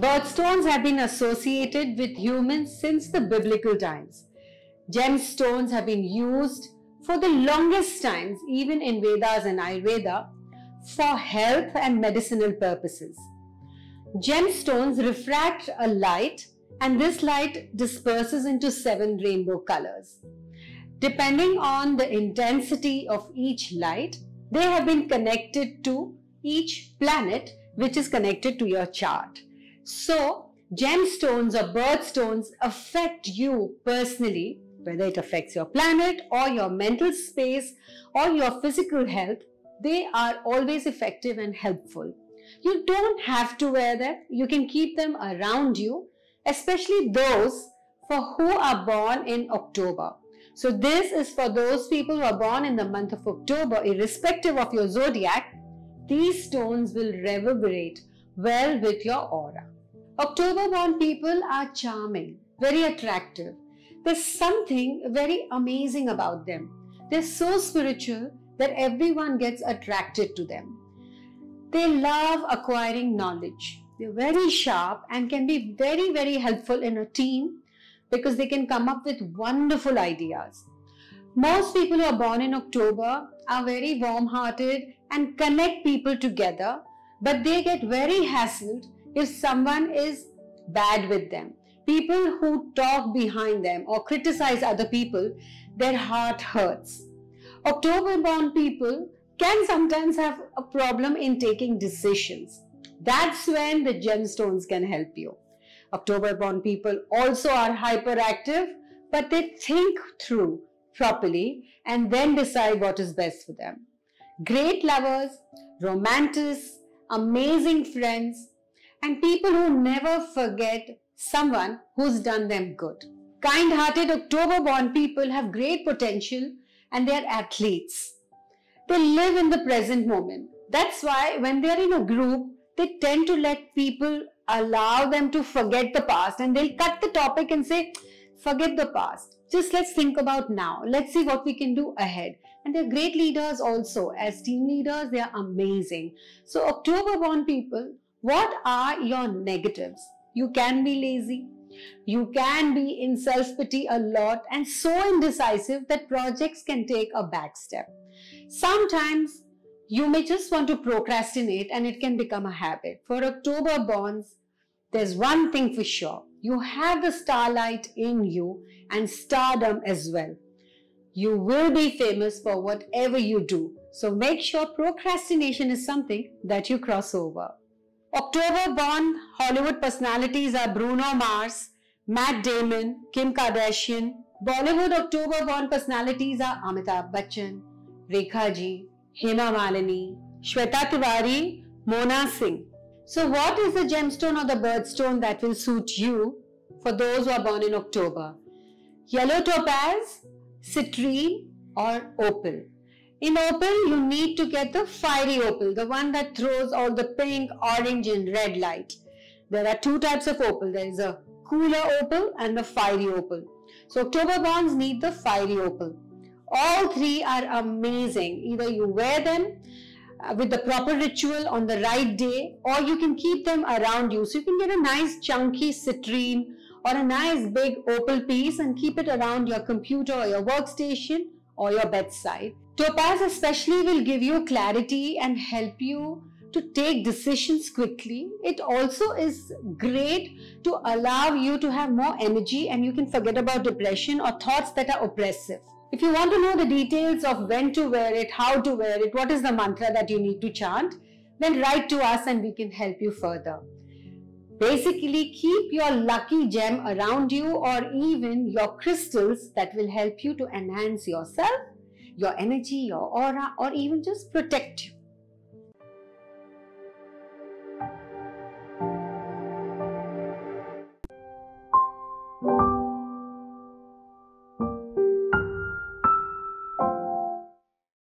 Birthstones have been associated with humans since the biblical times. Gemstones have been used for the longest times, even in Vedas and Ayurveda, for health and medicinal purposes. Gemstones refract a light and this light disperses into seven rainbow colors. Depending on the intensity of each light, they have been connected to each planet which is connected to your chart. So, gemstones or birthstones affect you personally, whether it affects your planet or your mental space or your physical health, they are always effective and helpful. You don't have to wear them, you can keep them around you, especially those for who are born in October. So this is for those people who are born in the month of October, irrespective of your zodiac, these stones will reverberate well with your aura. October born people are charming, very attractive. There's something very amazing about them. They're so spiritual that everyone gets attracted to them. They love acquiring knowledge. They're very sharp and can be very, very helpful in a team because they can come up with wonderful ideas. Most people who are born in October are very warm hearted and connect people together, but they get very hassled if someone is bad with them. People who talk behind them or criticize other people, their heart hurts. October born people can sometimes have a problem in taking decisions. That's when the gemstones can help you. October born people also are hyperactive, but they think through properly and then decide what is best for them. Great lovers, romantics, amazing friends, and people who never forget someone who's done them good. Kind hearted October born people have great potential and they are athletes. They live in the present moment. That's why when they are in a group, they tend to let people allow them to forget the past and they'll cut the topic and say, forget the past. Just let's think about now. Let's see what we can do ahead. And they're great leaders also. As team leaders, they are amazing. So October born people, what are your negatives? You can be lazy. You can be in self-pity a lot and so indecisive that projects can take a back step. Sometimes you may just want to procrastinate and it can become a habit. For October bonds, there's one thing for sure. You have the starlight in you and stardom as well. You will be famous for whatever you do. So make sure procrastination is something that you cross over. October born Hollywood personalities are Bruno Mars, Matt Damon, Kim Kardashian. Bollywood October born personalities are Amitabh Bachchan, Rekha Ji, Hema Malini, Shweta Tiwari, Mona Singh. So what is the gemstone or the birthstone that will suit you for those who are born in October? Yellow topaz, citrine or opal. In opal, you need to get the fiery opal, the one that throws all the pink, orange and red light. There are two types of opal. There is a cooler opal and the fiery opal. So October bonds need the fiery opal. All three are amazing. Either you wear them uh, with the proper ritual on the right day or you can keep them around you. So you can get a nice chunky citrine or a nice big opal piece and keep it around your computer or your workstation or your bedside. Topaz especially will give you clarity and help you to take decisions quickly. It also is great to allow you to have more energy and you can forget about depression or thoughts that are oppressive. If you want to know the details of when to wear it, how to wear it, what is the mantra that you need to chant, then write to us and we can help you further. Basically, keep your lucky gem around you or even your crystals that will help you to enhance yourself, your energy, your aura, or even just protect you.